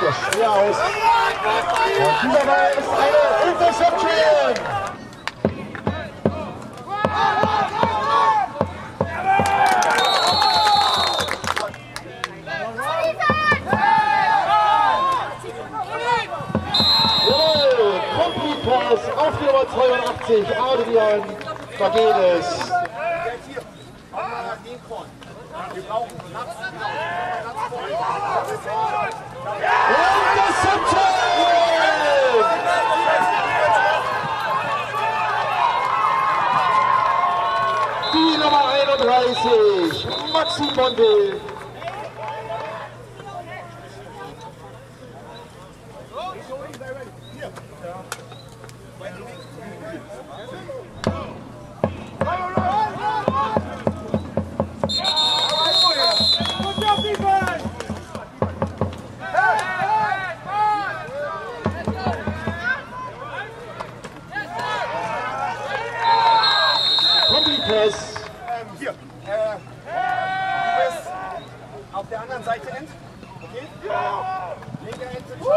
Das schwer aus. Und dieser Ball ist eine Interception. Jawohl, Complete Pass auf die Nummer 82, Adrian Vagedes. Die Nummer 31, Maxi Mondel. Complete Pass. Ähm, hier. Äh, du bist auf der anderen Seite End. Okay? Linke End sind schon.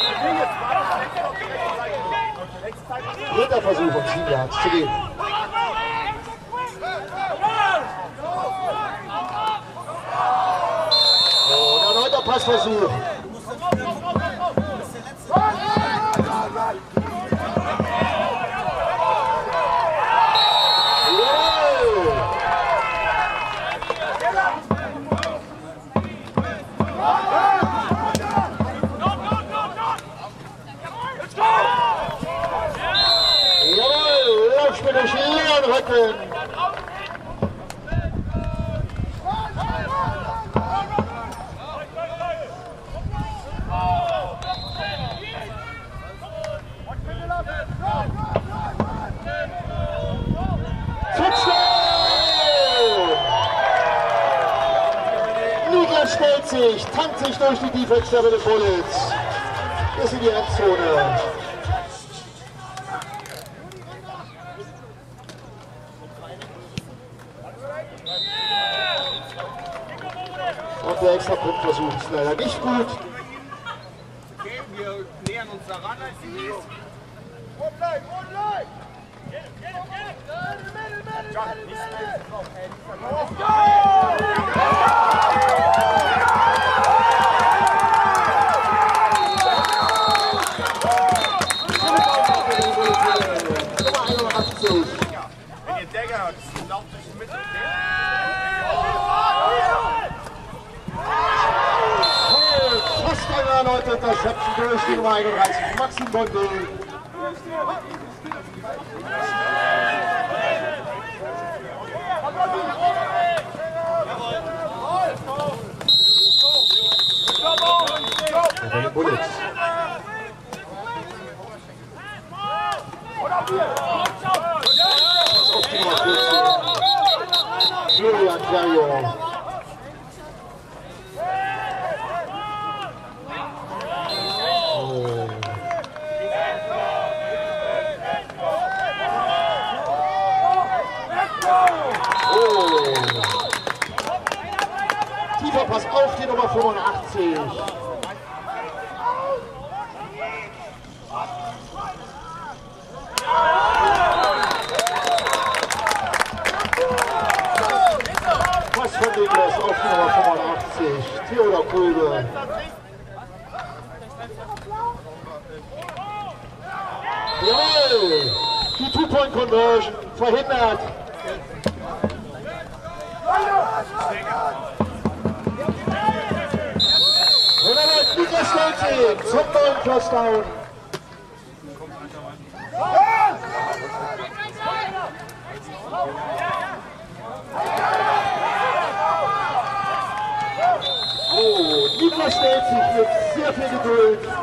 Wir gehen jetzt weiter. Rechts auf die rechte Seite. Okay, rechts Seite. Dritter Versuch, um 7 Yards zu gehen. Und erneuter Passversuch. Jawohl. Jawohl, Laufspiel durch Niklas stellt sich, tankt sich durch die Defense der Bullets. Bis in die Endzone. Und Punktversuch ist leider nicht gut. Okay, wir nähern uns daran als. John, erneute Interception durch die Nummer 31, Maxim Bondel. Bei den Bullets. Auf die Nummer 14. Julian Terrio. Oh. Oh. Tiefer Pass auf die Nummer 85. Pass von Niklas auf die Nummer 85. Theodor Kulbe. Jawohl! Die Two-Point-Conversion verhindert. Stolzig zum neuen Touchdown. Oh, Niklas stellt sich mit sehr viel Geduld.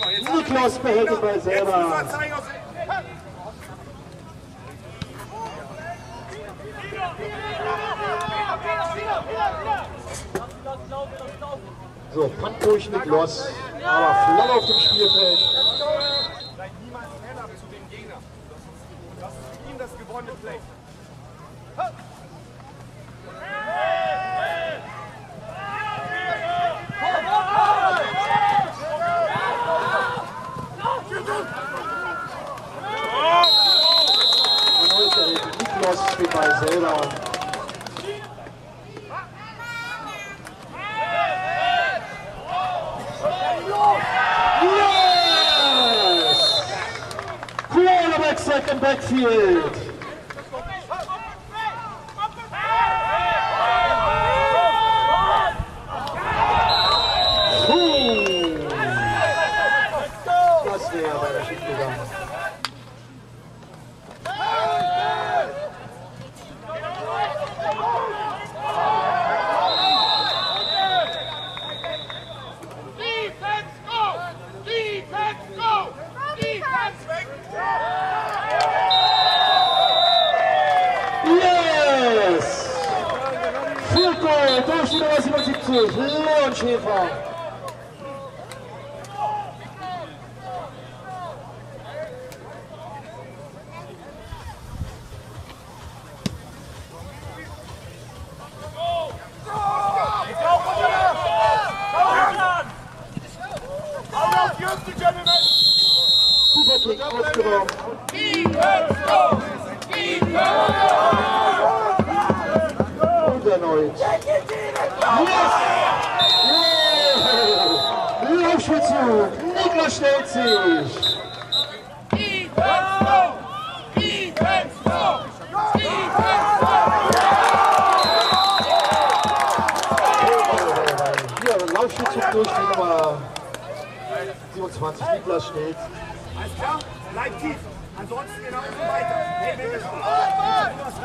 Wollen. Jetzt haben wir Niklas behält Ball Jetzt selber. aus So, Punt durch Niklas, aber Flagge auf dem Spielfeld. Vielleicht niemals schneller zu dem Gegner. Das ist ihn das gewonnene Play. Erneut erhält Niklas den Ball selber. Backfield. Nummer 77, Leon Schäfer. Tiefer Kick ausgeräumt. Defense erneut. Yes! Yeah! Laufspielzug, Niklas stellt sich. Laufspielzug durch die Nummer 27, Niklas stellt. Alles klar? Bleib tief. Ansonsten genau weiter. Hey, wir was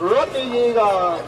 Rớt cái?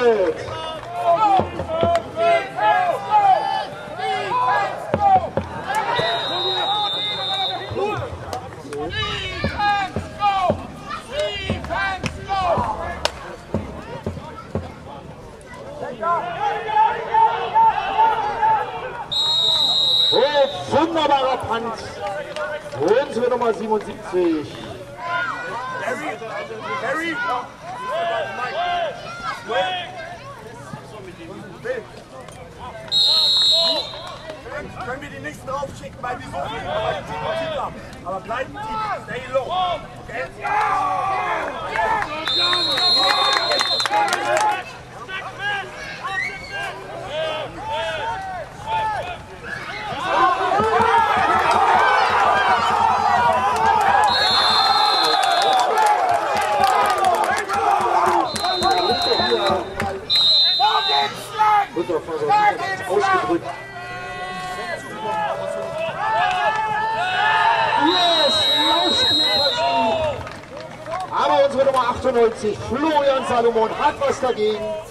Valeu! Aber bleiben die, stay low. Okay? Wird doch mal so ausgedrückt. Yes, Laufspielversuch. Aber unsere Nummer 98, Florian Salomon, hat was dagegen.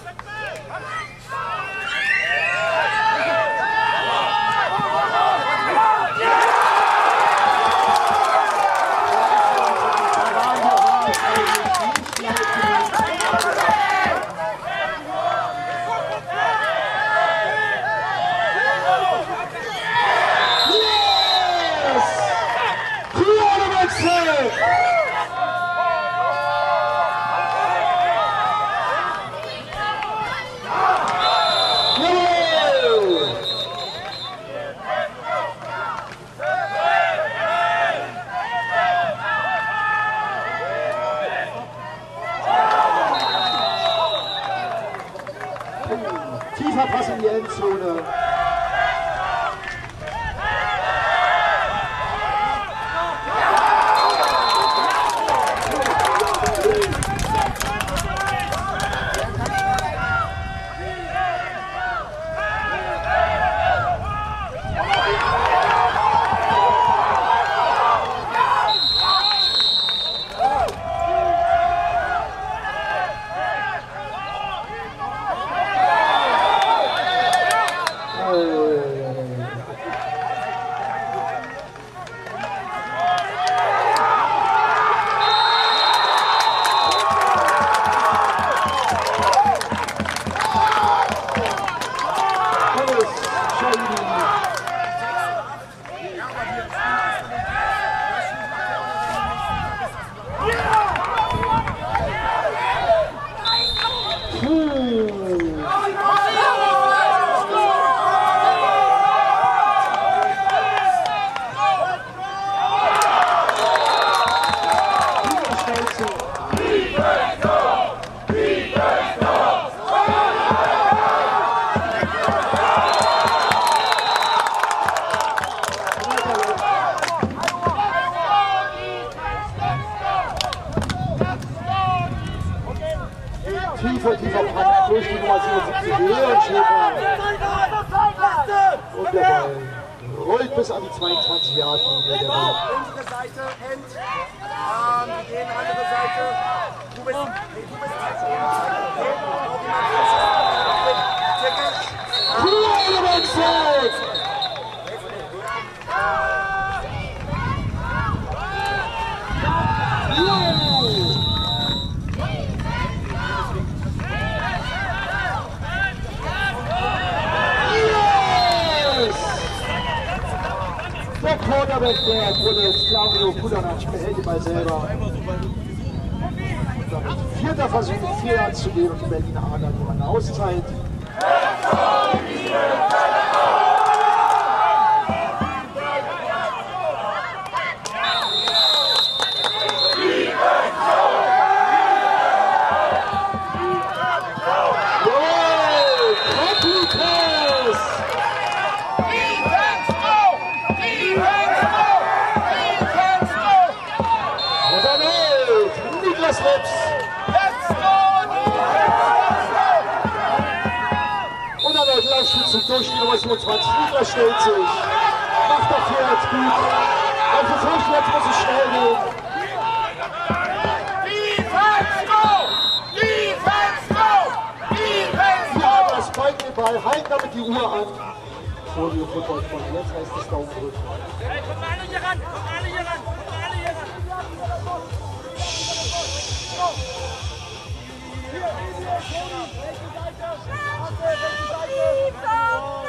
Tiefer, tiefer Punt durch die Nummer 77 Leon Schäfer. Und der Ball rollt bis an die 22 Yard Linie. Der Ball. Unsere Seite, End. Ähm, wir gehen andere Seite. Du bist, nee, du bist als Seite. Okay? Quarterback Quarterback der Bruder Flavio Kudanac behält den Ball selber. Vierter Versuch, vier Yards zu gehen und die Berliner Adler nur eine Auszeit. Jawohl! Copy Pass! Nummer 27. Niklas stellt sich. Macht der Pferd gut. Auf den fünften Platz muss es schnell gehen. Defense go! Defense go! Defense go! Adler spiken den Ball, halten damit die Uhr an. Folio Football von jetzt heißt es Daumen drücken. Hey, kommt alle hier ran! Kommt alle hier ran! Kommt alle hier ran! Let's go!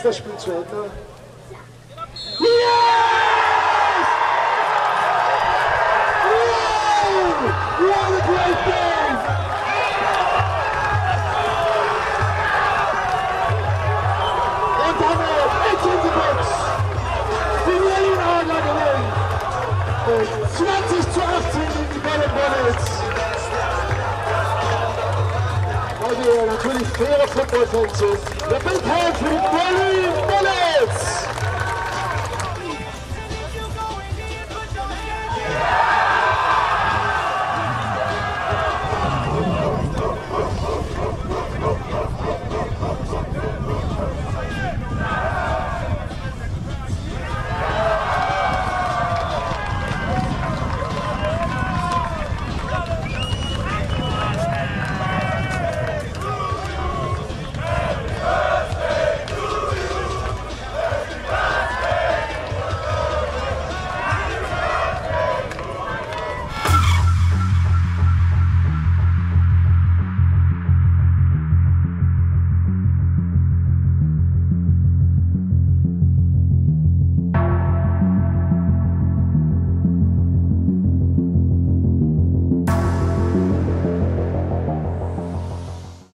Ist das Spiel zu Ende? Yes! Wow! What a great game! Und damit mit in die Box. Die Adler gewinnen. Und 20 zu 18 gegen die Berlin Bullets. Weil wir natürlich faire Football-Fans sind. Der Big Hand für die Berlin Bullets!